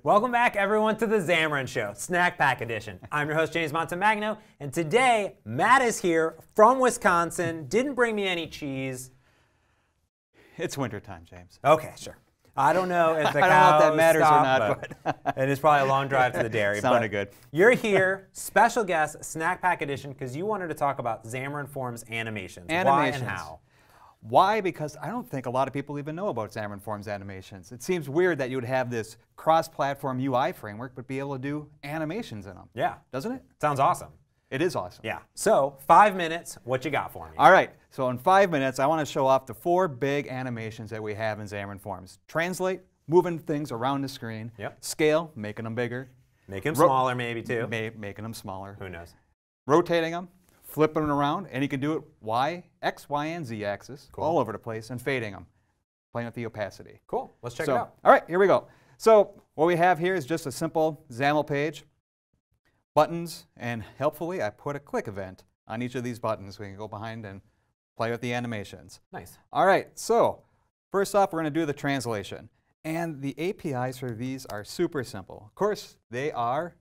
Welcome back, everyone, to the Xamarin Show, Snack Pack Edition. I'm your host, James Montemagno, and today, Matt is here from Wisconsin, didn't bring me any cheese. It's wintertime, James. Okay, sure. I don't know if the I don't know if that matters or not, but it is probably a long drive to the dairy. Sounded good. You're here, special guest, Snack Pack Edition, because you wanted to talk about Xamarin Forms animations. Why and how? Why? Because I don't think a lot of people even know about Xamarin Forms animations. It seems weird that you would have this cross-platform UI framework, but be able to do animations in them. Yeah, Doesn't it? sounds awesome. It is awesome. Yeah. So, five minutes, what you got for me? All right, so in five minutes, I want to show off the four big animations that we have in Xamarin Forms. Translate, moving things around the screen. Yep. Scale, making them bigger. Make them Ro- smaller, maybe, too. Ma- making them smaller. Who knows? rotating them, flipping them around, and you can do it Y, X, Y, and Z axis, all over the place, and fading them, playing with the opacity. Cool. Let's check so, it out. all right, here we go. So what we have here is just a simple XAML page, buttons, and helpfully I put a click event on each of these buttons. We can go behind and play with the animations. Nice. All right, so first off, we're going to do the translation. And the APIs for these are super simple. Of course, they are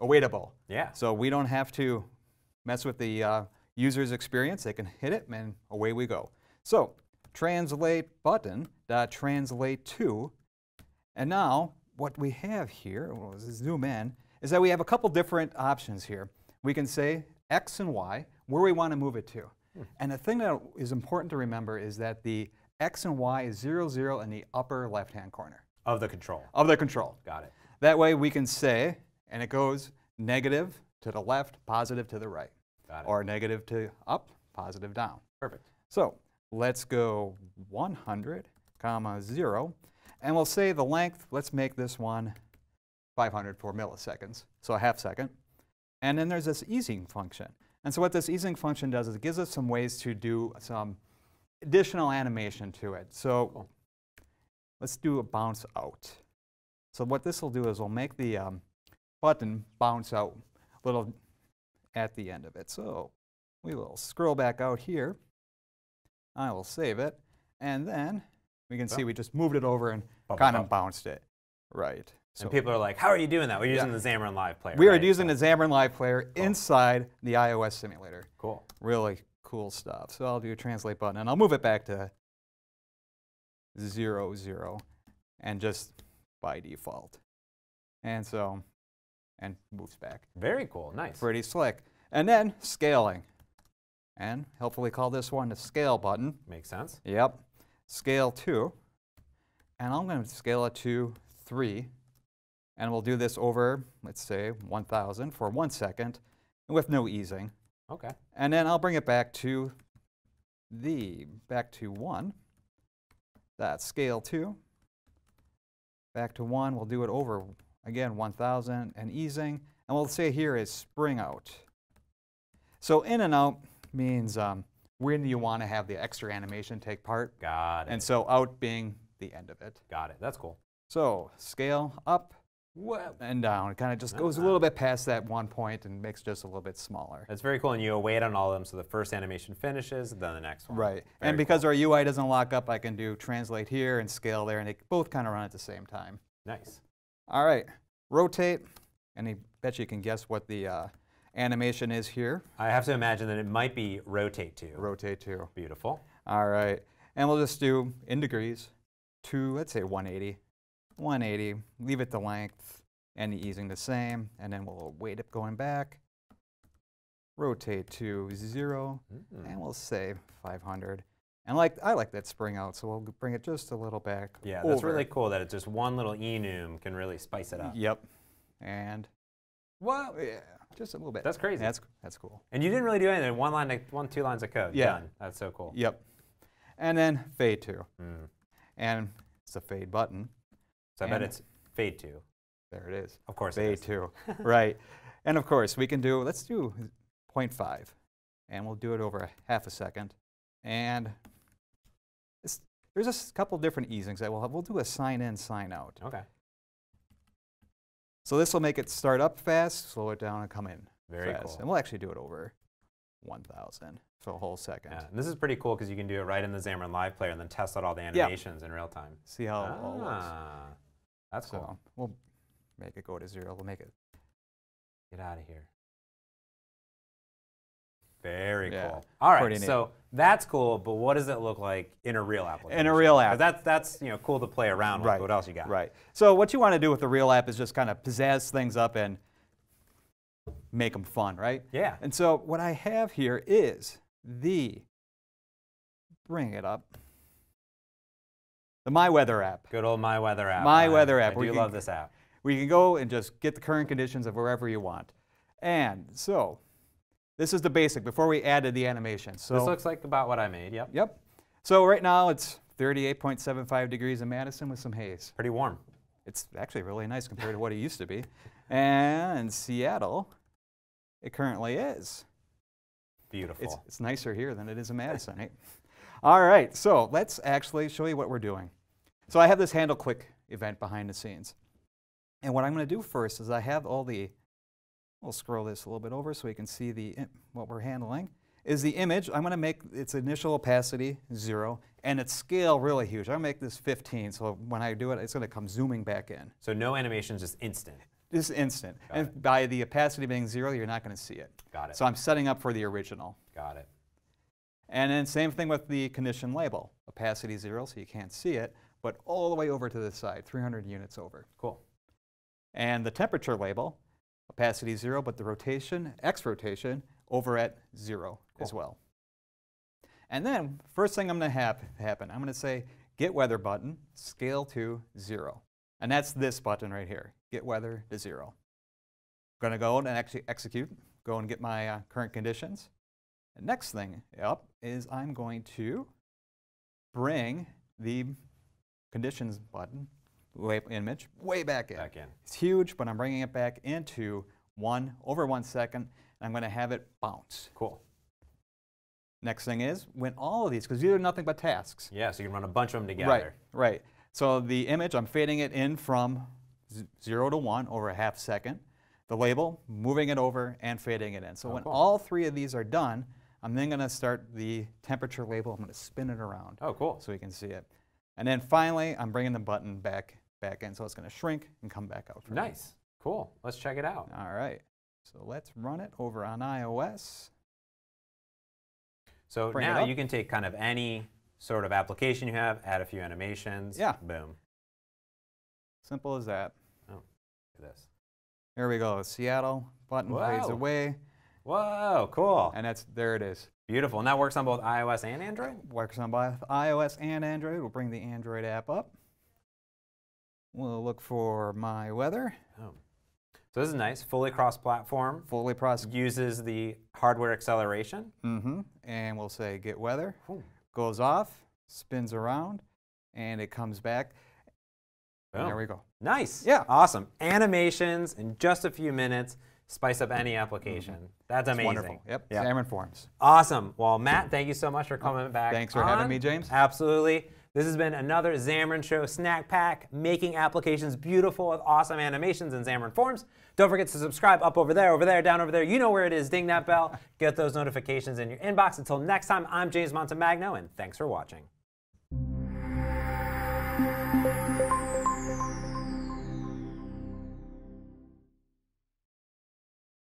awaitable. Yeah. So we don't have to mess with the uh, user's experience. They can hit it and away we go. So translate button dot translate to, and now what we have here, we'll zoom in, is that we have a couple different options here. We can say X and Y, where we want to move it to. And the thing that is important to remember is that the X and Y is 0, 0 in the upper left-hand corner Of the control. of the control. Got it. That way we can say, and it goes negative to the left, positive to the right, Got it. or negative to up, positive down. Perfect. So let's go 100, comma 0, and we'll say the length, let's make this one 500 for milliseconds, so a half second. And then there's this easing function. And so what this easing function does is it gives us some ways to do some additional animation to it. So let's do a bounce out. So what this will do is we'll make the um, button bounce out little at the end of it. So we will scroll back out here. I will save it. And then we can see we just moved it over and kind of bounced it. Right. So and people are like, how are you doing that? We're using Yeah. the Xamarin Live Player. we are right? using So- the Xamarin Live Player inside the iOS simulator. Cool. Really cool stuff. So I'll do a translate button and I'll move it back to zero, zero, and just by default. And so, and moves back. Very cool. Nice. Pretty slick. And then scaling. And helpfully call this one the scale button. Makes sense. Yep. Scale two. And I'm going to scale it to 3. And we'll do this over, let's say, 1,000 for one second with no easing. Okay. And then I'll bring it back to the, back to 1. That's scale 2. Back to 1. We'll do it over, again, 1,000 and easing. And we'll say here is spring out. So in and out means um, when you want to have the extra animation take part. Got it. And so out being the end of it. Got it. That's cool. So scale up and down. It kind of just goes a little bit past that one point and makes just a little bit smaller. that's very cool. And you wait on all of them. So the first animation finishes, then the next one. Right. Very and because our UI doesn't lock up, I can do translate here and scale there, and they both kind of run at the same time. Nice. All right. Rotate, and I bet you can guess what the uh, animation is here. I have to imagine that it might be rotate to. Rotate to. Beautiful. All right. And we'll just do in degrees to, let's say 180. 180. Leave it the length and the easing the same. And then we'll wait it going back. Rotate to 0. Mm. And we'll say 500. And like I like that spring out, so we'll bring it just a little back. Yeah, that's really cool that it's just one little enum can really spice it up. Yep. And well, yeah, just a little bit. That's crazy. That's that's cool. And you didn't really do anything. One line, of, one, two lines of code. Yeah. Done. That's so cool. Yep. And then fade to. Mm. And it's a fade button. So I bet it's fade to. There it is. Of course Fade is. to. right. And of course, we can do, let's do 0.5. And we'll do it over a half a second. And there's a couple different easings that we'll have. We'll do a sine in, sine out. Okay. So this will make it start up fast, slow it down, and come in Very fast. cool. And we'll actually do it over 1,000 for a whole second. Yeah, and this is pretty cool because you can do it right in the Xamarin Live Player and then test out all the Yeah. animations in real time. See how it all works. Ah, that's So cool. we'll make it go to zero. We'll make it. Get out of here. Very Yeah, cool. All right, so that's cool, but what does it look like in a real application? In a real app. That's that's you know cool to play around with. Right. What else you got? Right. So what you want to do with the real app is just kind of pizzazz things up and make them fun, right? Yeah. And so what I have here is the, bring it up, the My Weather app. Good old My Weather app. My I- Weather app, I where do you love this app. We can go and just get the current conditions of wherever you want. And so this is the basic before we added the animation. So this looks like about what I made. Yep. Yep. So right now it's 38.75 degrees in Madison with some haze. Pretty warm. It's actually really nice compared to what it used to be. And in Seattle, it currently is. Beautiful. It's, it's nicer here than it is in Madison, right? All right, so let's actually show you what we're doing. So I have this handle click event behind the scenes. And what I'm going to do first is I have all the, we'll scroll this a little bit over so we can see the what we're handling, is the image. I'm going to make its initial opacity zero and its scale really huge. I'm going to make this 15, so when I do it, it's going to come zooming back in. so no animation, just instant. This instant. Got and by the opacity being zero, you're not going to see it. Got it. So I'm setting up for the original. Got it. And then same thing with the condition label. Opacity zero, so you can't see it, but all the way over to the side, 300 units over. Cool. And the temperature label, opacity zero, but the rotation, X rotation, over at zero as well. And then, first thing I'm going to have happen, I'm going to say get weather button, scale to zero. And that's this button right here, get weather to zero. I'm going to go and actually execute, go and get my uh, current conditions. The next thing up is I'm going to bring the conditions button, way, image, way back in. Back in. It's huge, but I'm bringing it back into one, over one second, and I'm going to have it bounce. Cool. Next thing is, when all of these, because these are nothing but tasks. Yeah, so you can run a bunch of them together. Right, right. So the image, I'm fading it in from z- zero to one over a half second. The label, moving it over and fading it in. So Oh, when cool. all three of these are done, I'm then going to start the temperature label. I'm going to spin it around Oh, cool. so we can see it. And then finally, I'm bringing the button back back in, so it's going to shrink and come back out. for me. Nice. Cool. Let's check it out. All right. So let's run it over on iOS. So Bring now you can take kind of any sort of application you have, add a few animations. Yeah. Boom. Simple as that. Oh, Look at this. Here we go. Seattle button fades Wow. away, Whoa, cool. and that's there it is. Beautiful. And that works on both iOS and Android? Works on both iOS and Android. We'll bring the Android app up. We'll look for my weather. Oh. So this is nice. Fully cross-platform. Fully processed. Uses the hardware acceleration. Mm-hmm. And we'll say get weather. Boom. Goes off, spins around, and it comes back. There we go. Nice. Yeah. Awesome. Animations in just a few minutes. Spice up any application. That's Mm-hmm. It's amazing. wonderful. Yep. Yeah. Xamarin Forms. Awesome. Well, Matt, thank you so much for coming back. Thanks for having me, James. Absolutely. This has been another Xamarin Show snack pack, making applications beautiful with awesome animations in Xamarin Forms. Don't forget to subscribe up over there, over there, down over there. You know where it is. Ding that bell. Get those notifications in your inbox. Until next time, I'm James Montemagno, and thanks for watching.